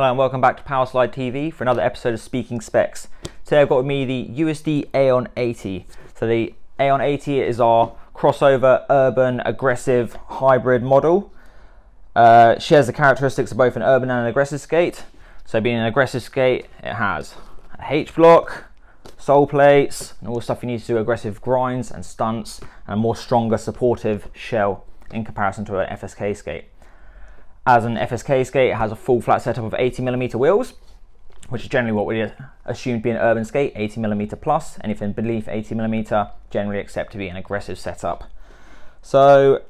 Hello and welcome back to Powerslide TV for another episode of Speaking Specs. Today I've got with me the USD Aeon 80. So the Aeon 80 is our crossover urban aggressive hybrid model. Uh, shares the characteristics of both an urban and an aggressive skate. So being an aggressive skate, it has a H block, sole plates, and all the stuff you need to do aggressive grinds and stunts, and a more stronger supportive shell in comparison to an FSK skate. As an FSK skate, it has a full flat setup of 80mm wheels, which is generally what we assume to be an urban skate, 80mm plus. Anything beneath 80mm, generally accept to be an aggressive setup. So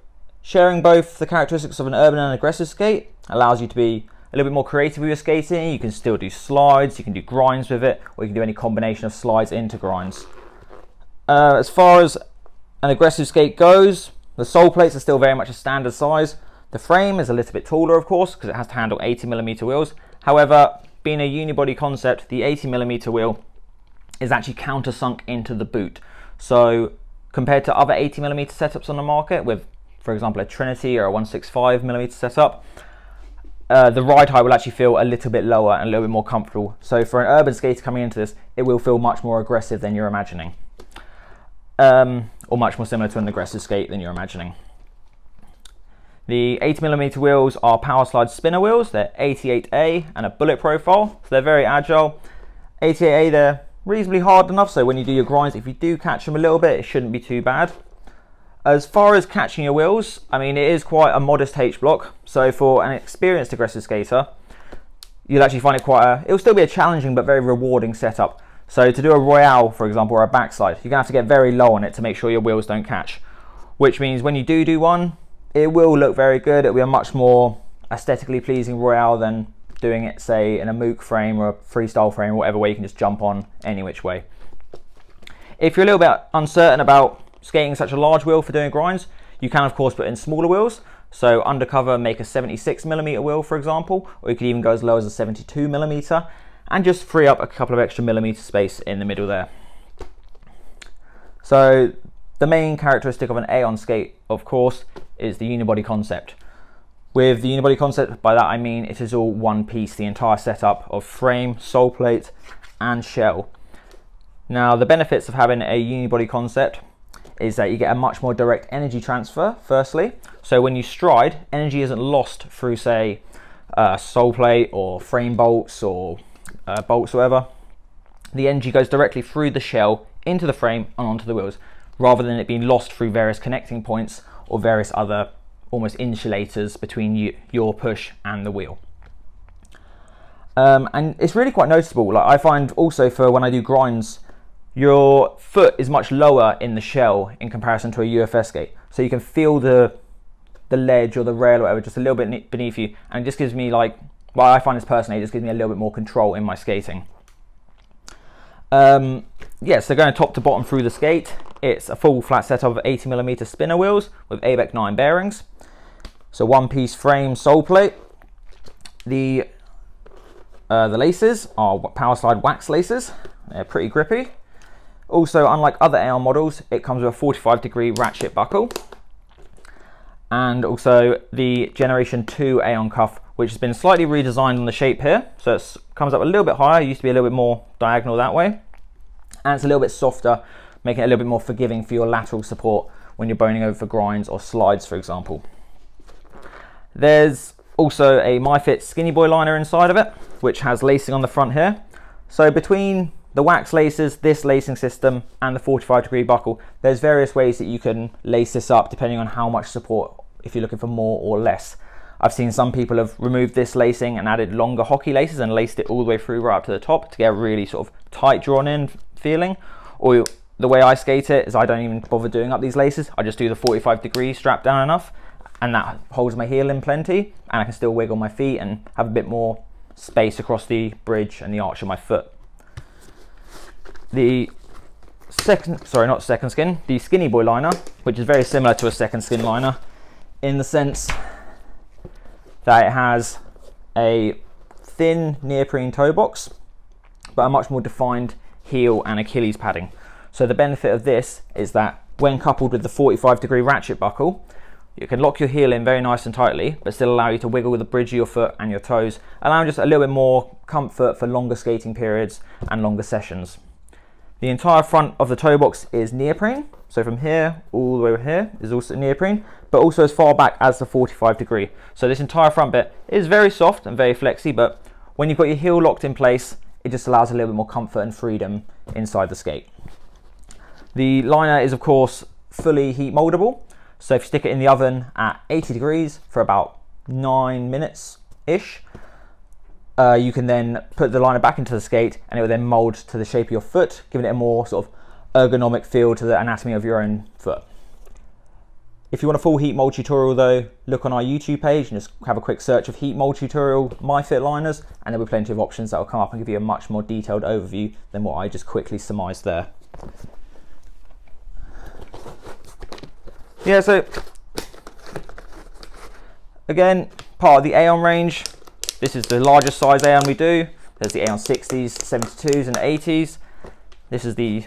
sharing both the characteristics of an urban and aggressive skate allows you to be a little bit more creative with your skating. You can still do slides, you can do grinds with it, or you can do any combination of slides into grinds. Uh, as far as an aggressive skate goes, the sole plates are still very much a standard size, the frame is a little bit taller, of course, because it has to handle 80mm wheels. However, being a unibody concept, the 80mm wheel is actually countersunk into the boot. So compared to other 80mm setups on the market with, for example, a Trinity or a 165mm setup, uh, the ride height will actually feel a little bit lower and a little bit more comfortable. So for an urban skater coming into this, it will feel much more aggressive than you're imagining. Um, or much more similar to an aggressive skate than you're imagining. The 80mm wheels are Powerslide spinner wheels. They're 88A and a bullet profile, so they're very agile. 88A, they're reasonably hard enough, so when you do your grinds, if you do catch them a little bit, it shouldn't be too bad. As far as catching your wheels, I mean, it is quite a modest H block, so for an experienced aggressive skater, you'll actually find it quite a, it'll still be a challenging but very rewarding setup. So to do a Royale, for example, or a backslide, you're gonna have to get very low on it to make sure your wheels don't catch. Which means when you do do one, it will look very good. It'll be a much more aesthetically pleasing Royale than doing it, say, in a MOOC frame or a freestyle frame or whatever, way you can just jump on any which way. If you're a little bit uncertain about skating such a large wheel for doing grinds, you can of course put in smaller wheels. So undercover, make a 76 millimeter wheel, for example, or you could even go as low as a 72 millimeter and just free up a couple of extra millimeter space in the middle there. So the main characteristic of an Aeon skate, of course, is the unibody concept. With the unibody concept, by that I mean it is all one piece, the entire setup of frame, sole plate, and shell. Now, the benefits of having a unibody concept is that you get a much more direct energy transfer, firstly. So when you stride, energy isn't lost through, say, uh, sole plate or frame bolts or uh, bolts or whatever. The energy goes directly through the shell into the frame and onto the wheels rather than it being lost through various connecting points or various other almost insulators between you, your push and the wheel. Um, and it's really quite noticeable. Like I find also for when I do grinds, your foot is much lower in the shell in comparison to a UFS skate. So you can feel the the ledge or the rail or whatever just a little bit beneath you, and it just gives me like, well, I find this personally, it just gives me a little bit more control in my skating. Um, yeah, so going top to bottom through the skate, it's a full flat setup of 80mm spinner wheels with ABEC 9 bearings. So one piece frame sole plate. The, uh, the laces are Powerslide wax laces. They're pretty grippy. Also, unlike other Aeon models, it comes with a 45 degree ratchet buckle. And also the Generation 2 Aeon cuff, which has been slightly redesigned on the shape here. So it comes up a little bit higher, it used to be a little bit more diagonal that way. And it's a little bit softer making it a little bit more forgiving for your lateral support when you're boning over for grinds or slides, for example. There's also a MyFit Skinny Boy liner inside of it, which has lacing on the front here. So between the wax laces, this lacing system, and the 45 degree buckle, there's various ways that you can lace this up depending on how much support, if you're looking for more or less. I've seen some people have removed this lacing and added longer hockey laces and laced it all the way through right up to the top to get a really sort of tight drawn in feeling. Or the way I skate it is I don't even bother doing up these laces. I just do the 45 degree strap down enough and that holds my heel in plenty and I can still wiggle my feet and have a bit more space across the bridge and the arch of my foot. The second, sorry, not second skin, the Skinny Boy liner, which is very similar to a second skin liner in the sense that it has a thin neoprene toe box, but a much more defined heel and Achilles padding. So the benefit of this is that when coupled with the 45 degree ratchet buckle, You can lock your heel in very nice and tightly, but still allow you to wiggle the bridge of your foot and your toes, allowing just a little bit more comfort for longer skating periods and longer sessions. The entire front of the toe box is neoprene, so from here all the way over here is also neoprene, but also as far back as the 45 degree. So this entire front bit is very soft and very flexy, but when you've got your heel locked in place, it just allows a little bit more comfort and freedom inside the skate. The liner is of course fully heat moldable, so if you stick it in the oven at 80 degrees for about nine minutes-ish, uh, you can then put the liner back into the skate and it will then mold to the shape of your foot, giving it a more sort of ergonomic feel to the anatomy of your own foot. If you want a full heat mold tutorial though, look on our YouTube page and just have a quick search of heat mold tutorial MyFit liners and there'll be plenty of options that will come up and give you a much more detailed overview than what I just quickly surmised there. Yeah, so again, part of the Aeon range. This is the largest size Aeon we do. There's the Aeon 60s, 72s and 80s. This is the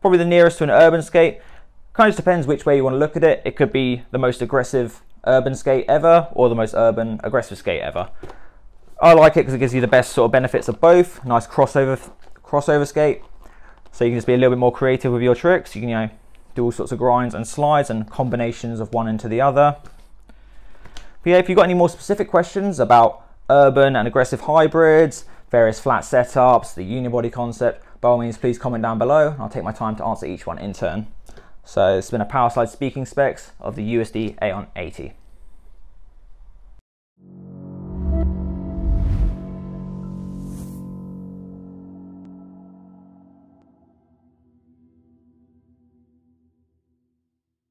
probably the nearest to an urban skate. Kind of depends which way you want to look at it. It could be the most aggressive urban skate ever or the most urban aggressive skate ever. I like it because it gives you the best sort of benefits of both. Nice crossover crossover skate. So you can just be a little bit more creative with your tricks. You can, you know, do all sorts of grinds and slides and combinations of one into the other. But yeah, if you've got any more specific questions about urban and aggressive hybrids, various flat setups, the unibody concept, by all means, please comment down below. I'll take my time to answer each one in turn. So it's been a Powerslide speaking specs of the USD Aeon 80.